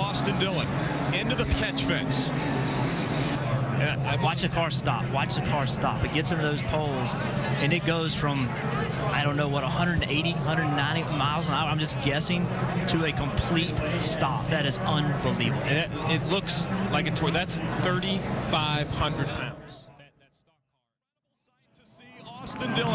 Austin Dillon into the catch fence. Watch the car stop. Watch the car stop. It gets into those poles, and it goes from, I don't know what, 180, 190 miles an hour, I'm just guessing, to a complete stop. That is unbelievable. And it, it looks like a tour. That's 3,500 pounds. That, that Austin Dillon.